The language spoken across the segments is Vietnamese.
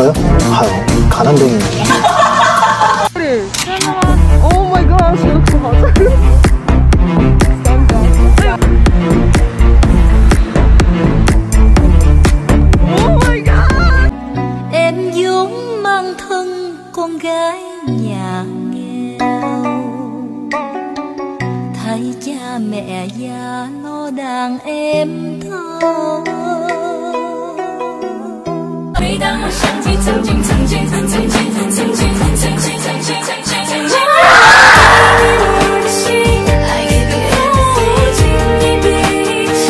있어요? 가요. 가난뱅이. Oh my god, she con gái nhà nghèo thay cha mẹ già lo đàn em thơ 每当我想起曾经，曾经，曾经，曾经，曾经，曾经，曾经，曾经，曾经，I give you everything，你比起。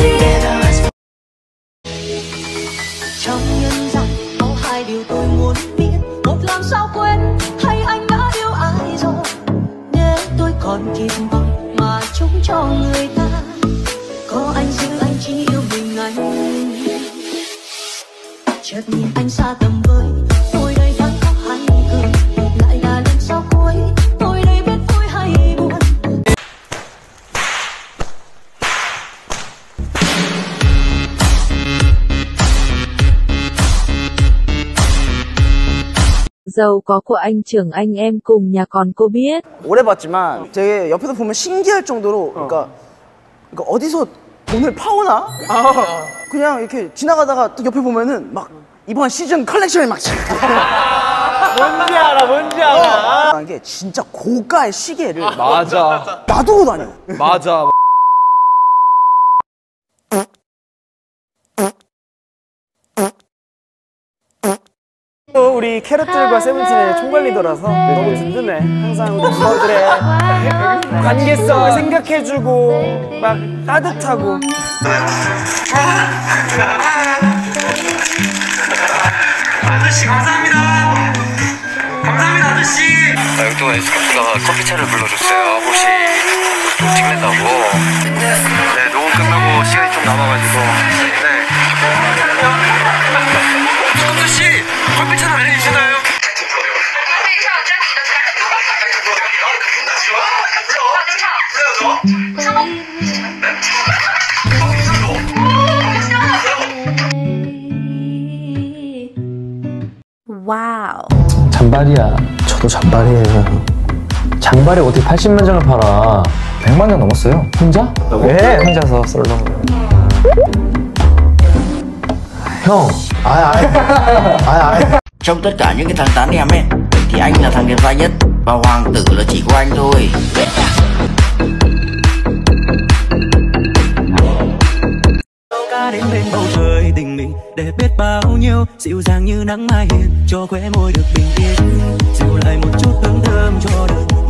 trong nhân gian có hai điều tôi muốn biết một làm sao quên hay anh đã yêu ai rồi nếu tôi còn kịp gọi mà chúng cho chợt nhìn anh xa tầm với tôi đây đang khóc hay cười lại là lần sau cuối tôi đây biết vui hay buồn Giàu có của anh trưởng anh em cùng nhà còn cô biết. 오래 봤지만 되게 옆에서 보면 신기할 정도로 그러니까, 그러니까 어디서 돈을 파오나? 그냥 이렇게 지나가다가 또 옆에 보면은 막 이번 시즌 컬렉션이 막 뭔지 알아, 뭔지 알아. 하는 게 진짜 고가의 시계를 맞아, 놔두고 다녀. 맞아. 또 우리 캐럿들과 세븐틴의 총괄리더라서 너무 든든해. 항상 우리 멤버들의 관계성을 생각해주고 막 따뜻하고. 또 에스카프가 커피차를 불러줬어요. 혹시 좀 찍는다고. 네 녹음 끝나고 시간이 좀 남아가지고. 네. 아저씨 커피차는 안 해주시나요? 와우 잔발이야. 저도 잔발이에요. 장발에 어떻게 80만 장을 팔아? 100만 장 넘었어요. 혼자? 왜? 혼자서 솔로. 형, 아, 아, 아, 아. Trong tất cả những cái thằng tán em ấy Thì anh là thằng đẹp trai nhất Và hoàng tử là chỉ có anh thôi tình mình để biết bao nhiêu. Dịu dàng như nắng mai hiền, cho khóe môi được bình yên. Dịu lại một chút hương thơm cho đời.